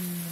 Mm.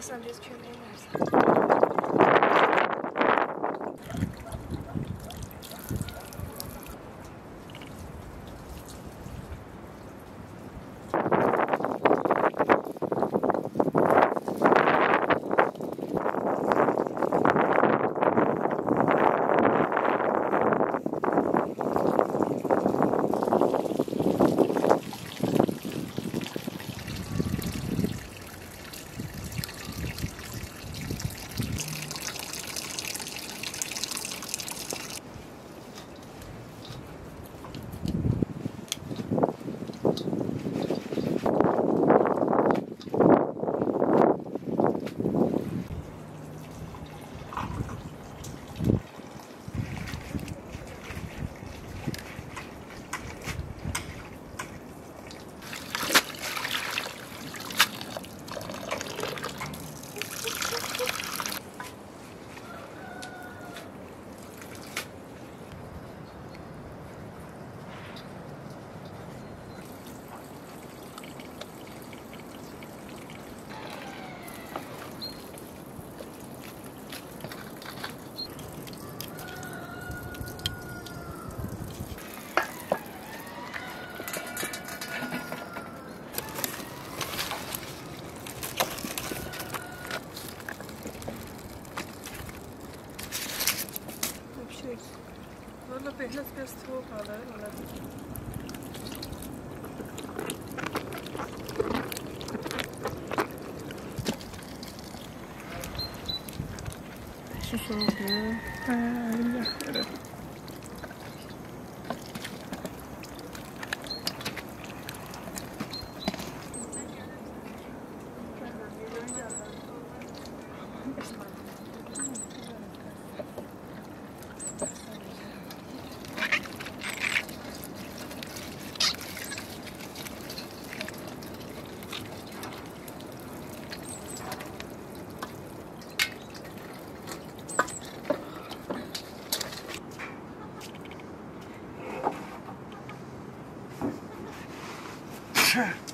Biz kömeği versin. Behnaz biraz soğuk havalar var. Şu soğuk ya. Ha, öyle. 是。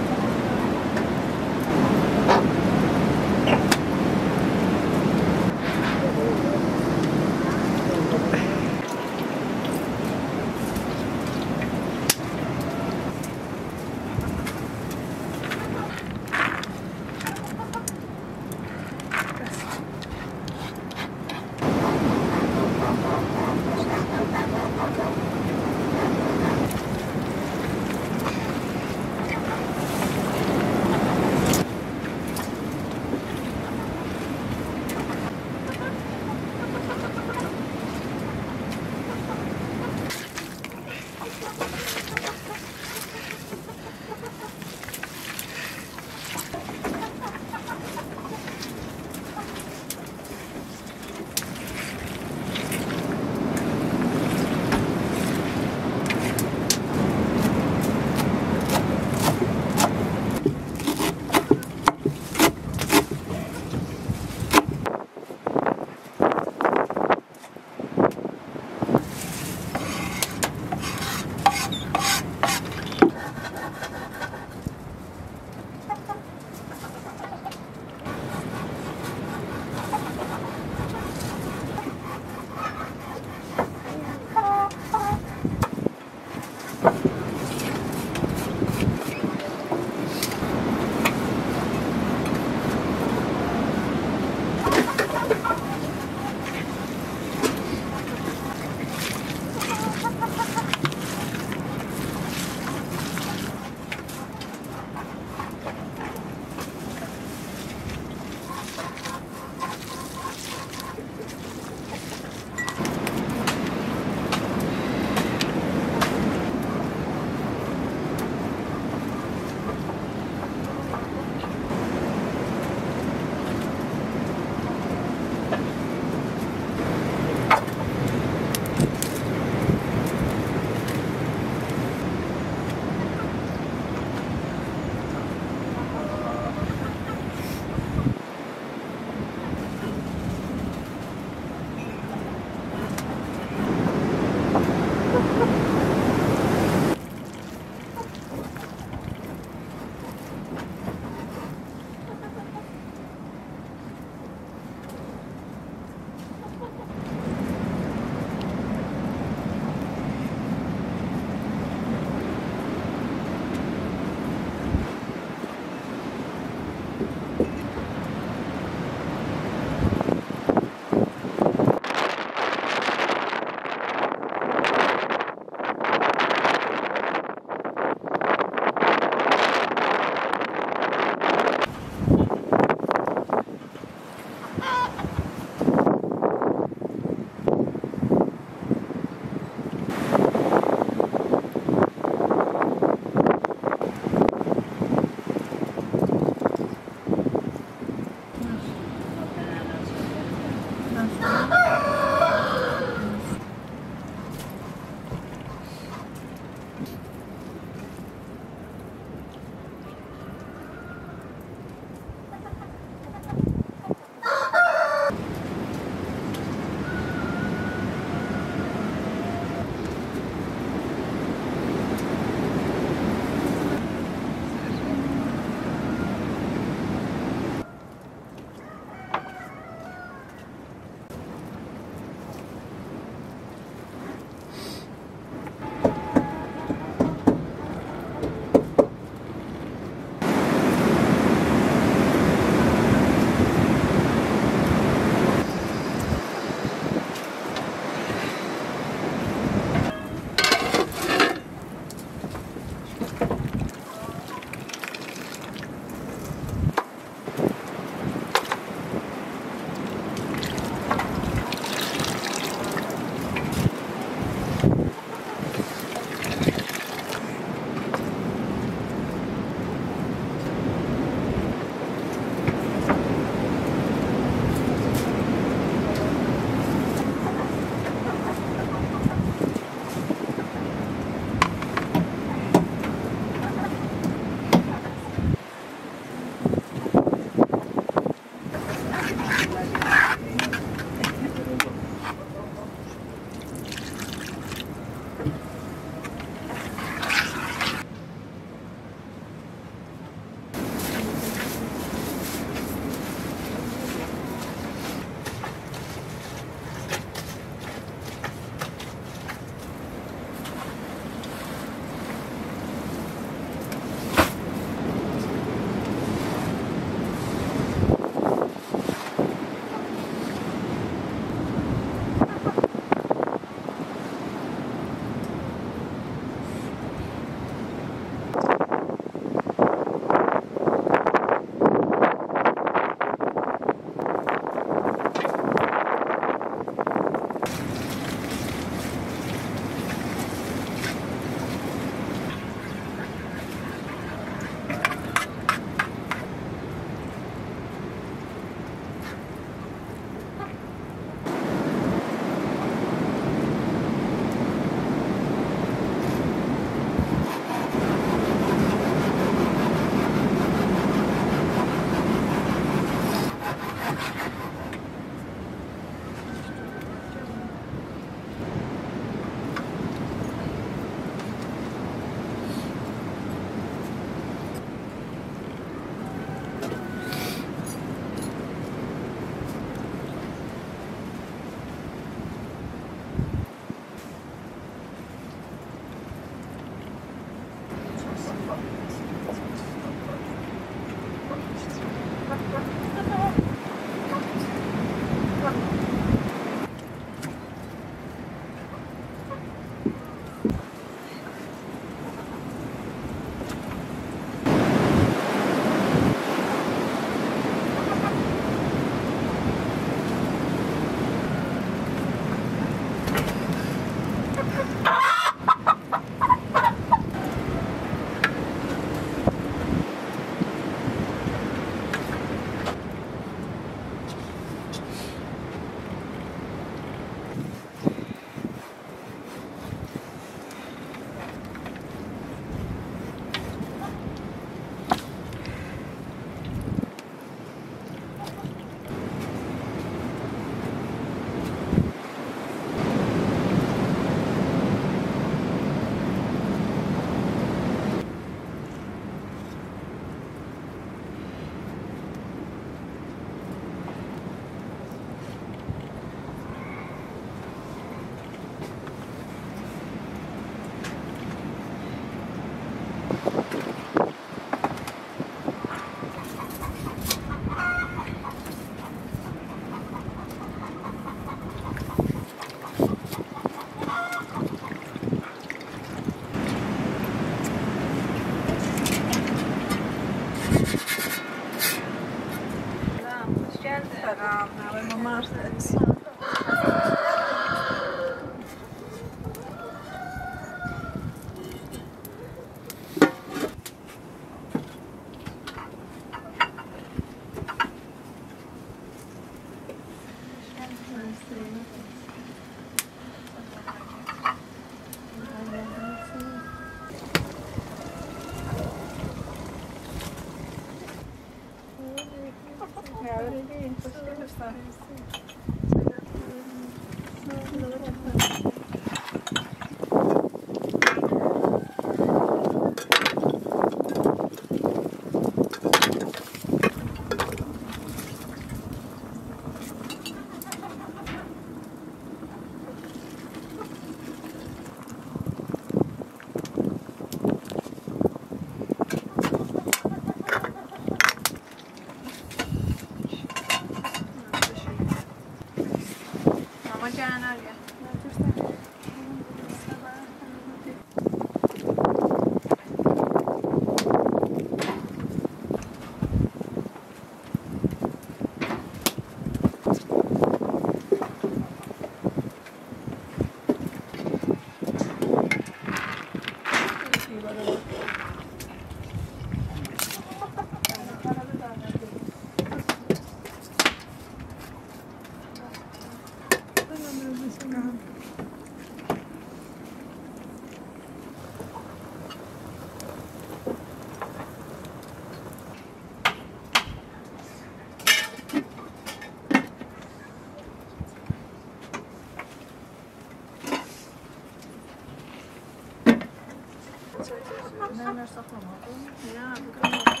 Bunları saklamadım. Ya bu kadar.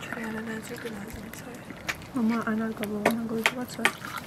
Çok yerlenecek lazım. Ama aynen kabuğuna koyacak.